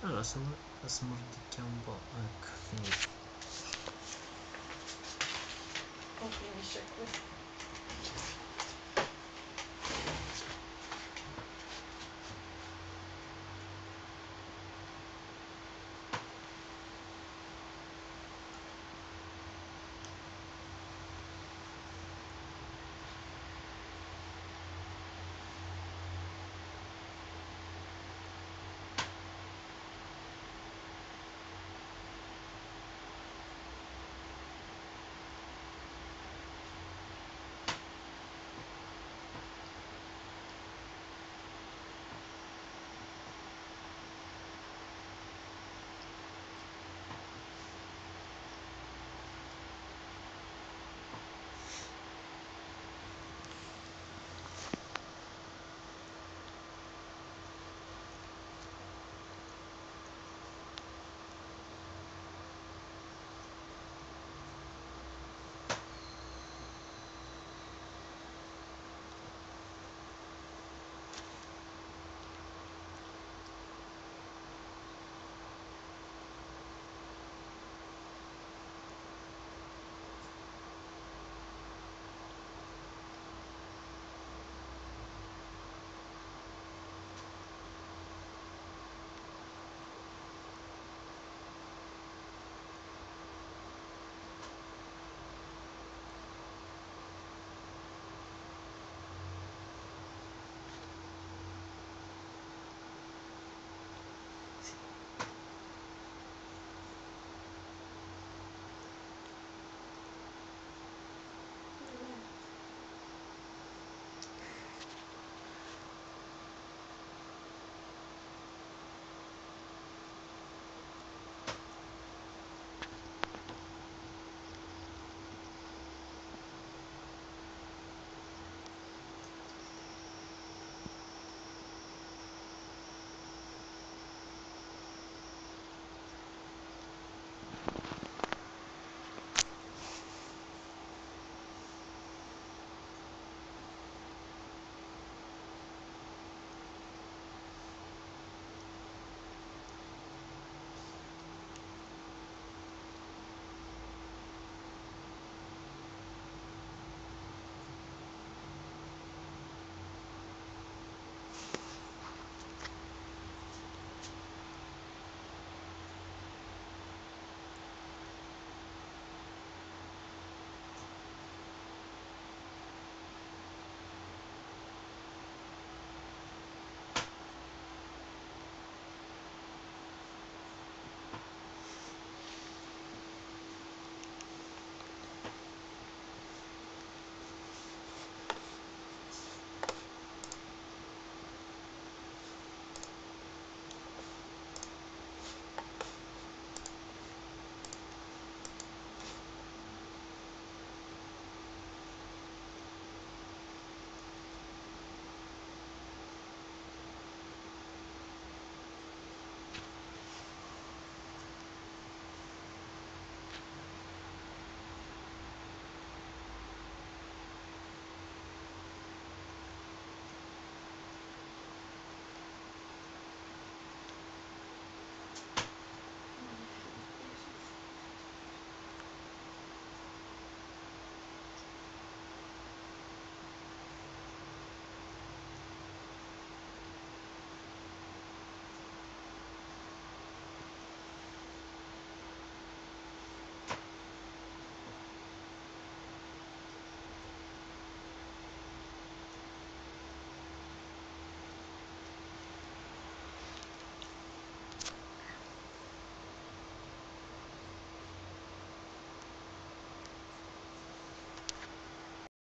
allora la un po' ecco finito. O finisce qui.